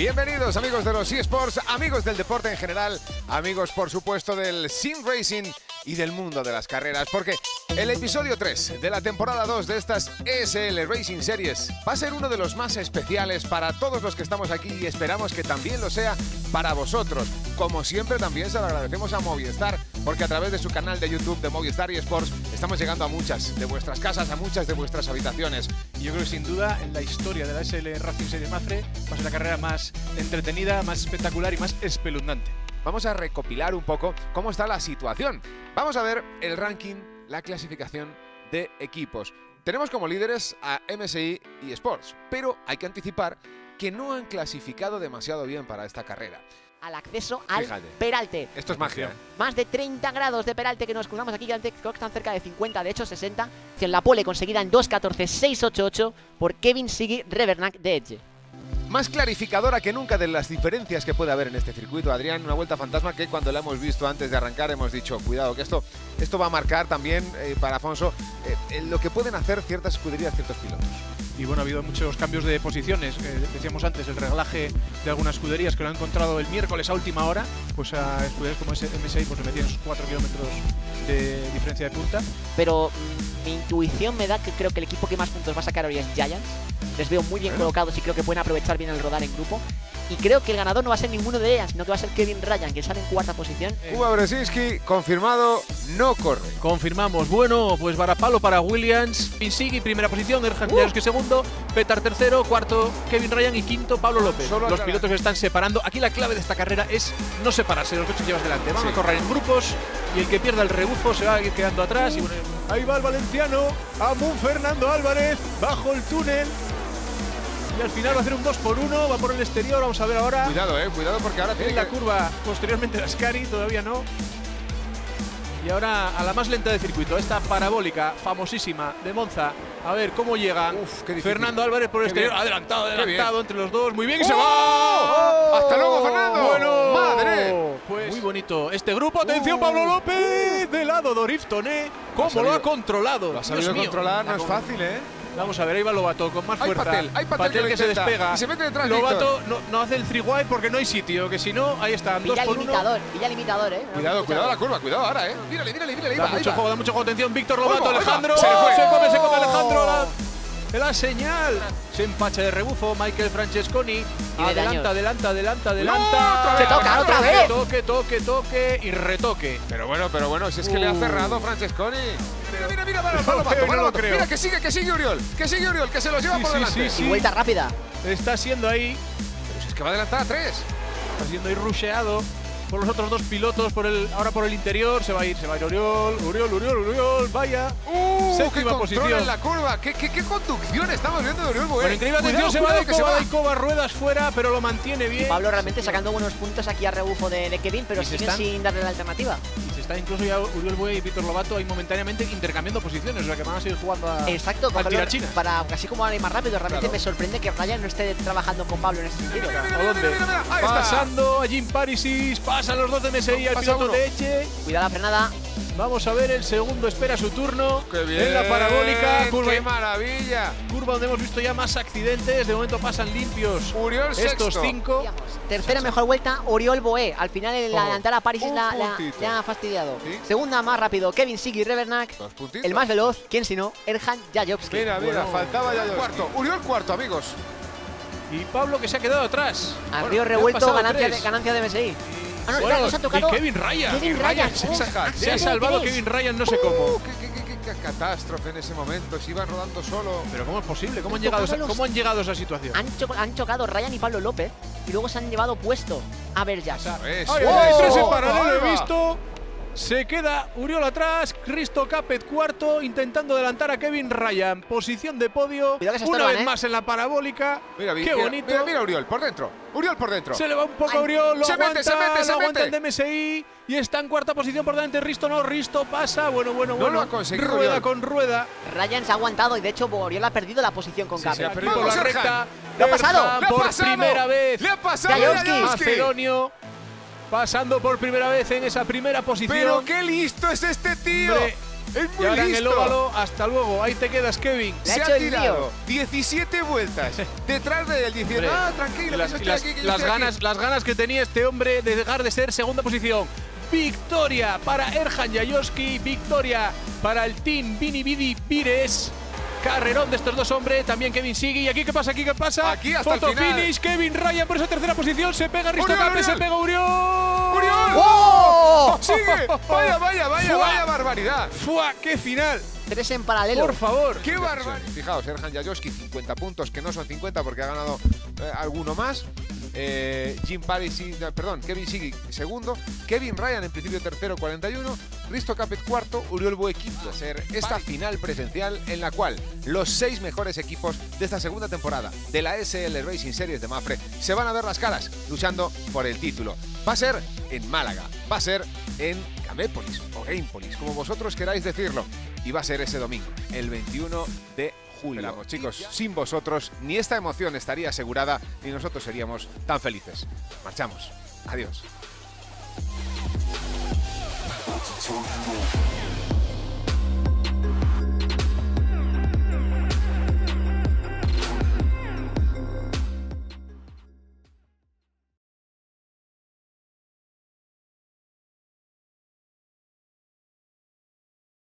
Bienvenidos amigos de los eSports, amigos del deporte en general, amigos por supuesto del Sim Racing y del mundo de las carreras, porque el episodio 3 de la temporada 2 de estas SL Racing Series va a ser uno de los más especiales para todos los que estamos aquí y esperamos que también lo sea para vosotros. Como siempre también se lo agradecemos a Movistar, porque a través de su canal de YouTube de Movistar y Sports estamos llegando a muchas de vuestras casas, a muchas de vuestras habitaciones. Y yo creo que sin duda en la historia de la SL Racing Series Mafre va a ser la carrera más entretenida, más espectacular y más espeluznante. Vamos a recopilar un poco cómo está la situación. Vamos a ver el ranking, la clasificación de equipos. Tenemos como líderes a MSI y Sports, pero hay que anticipar que no han clasificado demasiado bien para esta carrera. Al acceso al Fíjate. peralte. Esto es magia. ¿eh? Más de 30 grados de peralte que nos cruzamos aquí, que antes creo que están cerca de 50, de hecho 60. En la pole conseguida en 2.14.688 por Kevin Siggy Revernack de Edge. Más clarificadora que nunca de las diferencias que puede haber en este circuito, Adrián. Una vuelta fantasma que cuando la hemos visto antes de arrancar hemos dicho, cuidado, que esto, esto va a marcar también eh, para Afonso eh, lo que pueden hacer ciertas escuderías, ciertos pilotos. Y bueno, ha habido muchos cambios de posiciones. Eh, decíamos antes, el reglaje de algunas escuderías que lo han encontrado el miércoles a última hora. Pues a escuderías como M6 pues le metían esos 4 kilómetros de diferencia de punta. Pero mm, mi intuición me da que creo que el equipo que más puntos va a sacar hoy es Giants. Les veo muy bien colocados y creo que pueden aprovechar bien el rodar en grupo. Y creo que el ganador no va a ser ninguno de ellas, sino que va a ser Kevin Ryan, que sale en cuarta posición. Kuba Bresinski, confirmado, no corre. Confirmamos. Bueno, pues varapalo para Williams. Insigi, primera posición. Erhan Uh. que segundo. Petar tercero. Cuarto, Kevin Ryan. Y quinto, Pablo López. Solo Los pilotos se están separando. Aquí la clave de esta carrera es no separarse los coches llevas delante. Van Sí. a correr en grupos y el que pierda el rebufo se va a ir quedando atrás. Y bueno, ahí va el valenciano. Amun Fernando Álvarez bajo el túnel. Y al final va a hacer un 2 por 1 Va por el exterior. Vamos a ver ahora. Cuidado, eh, cuidado porque ahora tiene En la que- curva posteriormente de Ascari, todavía no. Y ahora a la más lenta del circuito, esta parabólica famosísima de Monza. A ver cómo llega Uf. Fernando Álvarez por el Qué exterior. bien. Adelantado, adelantado entre los dos. Muy bien y se ¡Oh! va. ¡Hasta luego, Fernando! Bueno, ¡Madre! Pues muy bonito este grupo. Atención, Uh. Pablo López. De lado, Doriftoné. ¿Cómo lo, sabido- ha controlado? Lo ha sabido controlar, no es fácil, ¿eh? Vamos a ver, ahí va Lobato con más Hay fuerza. Patel, hay Patel que lo que se despega. Y se mete detrás, Lobato no, no hace el three wide porque no hay sitio, que si no, ahí dos por uno. limitador, pilla limitador, eh. Cuidado, cuidado la curva, cuidado ahora, eh. Mírale, mírale, mírale, Da ahí mucho va. juego, da mucho juego. Atención, Víctor Lobato, va. Alejandro. Se le fue. Se come, se come ¡Oh! Alejandro. La, la señal. Se empacha de rebufo Michael Francesconi. Adelanta, adelanta, adelanta, adelanta. Se toca, otra vez. Toque, toque, toque y retoque. Pero bueno, pero bueno, si es que le ha Uh. cerrado Francesconi. Mira, mira, mira, para, No para, lo para, veo, para, no lo para. creo. Mira, que sigue, que sigue Uriol, que sigue Uriol, que se los lleva Sí, por delante. sí, Y vuelta rápida. Está siendo ahí, Pero si es que va a adelantar a tres. está siendo ahí rusheado por los otros dos pilotos, por el, ahora por el interior. Se va a ir, se va a ir Oriol, Oriol, Oriol, Oriol. Vaya. ¡Uh! ¡Qué Séptima posición. en la curva! ¿Qué, qué, qué conducción estamos viendo de Uriol Boé? Bueno, increíble Cuidado, atención, se va de que se Coba, va. de Coba, ruedas fuera, pero lo mantiene bien. Pablo realmente sacando buenos puntos aquí a rebufo de, de Kevin, pero siguen están- sin darle la alternativa. Y se está incluso ya Uriol Buey y Víctor Lobato ahí momentáneamente intercambiando posiciones, o sea que van a seguir jugando a, Exacto, a tirachina. para así como ir más rápido. Realmente Claro. me sorprende que Ryan no esté trabajando con Pablo en este sentido. Mira, mira, ¿O mira, dónde? mira, mira, mira. Ahí está. Pasando a Jim Parisis, pasan los dos de MSI al piloto uno. de Eche. Cuidado la frenada. Vamos a ver, el segundo espera su turno. ¡Qué bien! En la parabólica, curva, ¡Qué maravilla! curva donde hemos visto ya más accidentes. De momento pasan limpios Uriol estos sexto. cinco. Tercera mejor vuelta, Oriol Boé. Al final el Ojo, adelantar a París la, la- le ha fastidiado. Sí. Segunda más rápido, Kevin Siggy Revernack. Dos puntitos. El más veloz, ¿quién si no? Erhan Jajowski. Mira, mira, Bueno. faltaba ya cuarto. Uriol cuarto, amigos. Y Pablo que se ha quedado atrás. Bueno, río han revuelto, ganancia de, ganancia de MSI. Ah, no, Bueno, nos ha tocado. y Kevin Ryan. Kevin Y Ryan Ryan. se Se ha salvado. Kevin Ryan, no sé cómo. Uh, qué, qué- qué- qué catástrofe en ese momento. Se iban rodando solo. Pero ¿cómo es posible? ¿Cómo han, llegado, los- ¿Cómo han llegado a esa situación? Han, cho- han chocado Ryan y Pablo López y luego se han llevado puesto a tres en eso. paralelo Ahí he visto. Se queda Uriol atrás, Cristo Capet cuarto, intentando adelantar a Kevin Ryan. Posición de podio. Se Una vez ¿eh? más en la parabólica. Mira, Qué mira, bonito. Mira, mira, Uriol, por dentro. Uriol por dentro. Se le va un poco Ay, a Uriol, lo se mete, aguanta, se mete, se lo aguanta mete. el DMSI y está en cuarta posición por delante. Risto no, Risto pasa. Bueno, bueno, No bueno. lo ha conseguido Rueda Uriol. con rueda. Ryan se ha aguantado y de hecho Oriol ha perdido la posición con Sí, Capet. sí, ha perdido. por la recta. Erhan. ¿Le ha pasado? Erhan ¡Le ha por pasado! primera vez. ¡Le ha pasado! Macedonio pasando por primera vez en esa primera posición. ¡Pero qué listo es este tío! Hombre, Es y muy ahora en el listo. óvalo. Hasta luego. Ahí te quedas, Kevin. Le Se ha tirado 17 vueltas detrás de él diciendo, Hombre, ah, tranquilo, Y las, que yo y estoy las- aquí, que yo las estoy aquí". ganas, las ganas que tenía este hombre de dejar de ser segunda posición. Victoria para Erhan Jayoski, victoria para el team Vini Vidi Vires. Carrerón de estos dos hombres, también Kevin Sigui. ¿Y aquí qué pasa? ¿Aquí qué pasa? Aquí hasta el Foto final. finish, Kevin Ryan por esa tercera posición. Se pega Capes, se pega Uriol. ¡Uriol! ¡Oh! ¡Sigue! ¡Vaya, vaya, vaya, Fua. vaya barbaridad! ¡Fua! ¡Qué final! Tres en paralelo. Por favor. ¡Qué barbaridad! Fijaos, Erhan Jayoski 50 puntos, que no son 50 porque ha ganado eh, alguno más. Eh, Jim Parisi, perdón, Kevin Sigui segundo. Kevin Ryan en principio tercero, 41. Risto Capet cuarto, Uriol Bue quinto. Ser esta final presencial en la cual los seis mejores equipos de esta segunda temporada de la SL Racing Series de Mafre se van a ver las caras luchando por el título. Va a ser en Málaga, va a ser en Gamépolis o Gamepolis, como vosotros queráis decirlo. Y va a ser ese domingo, el 21 de julio. Esperamos, chicos, sin vosotros ni esta emoción estaría asegurada ni nosotros seríamos tan felices. Marchamos. Adiós. turn it on.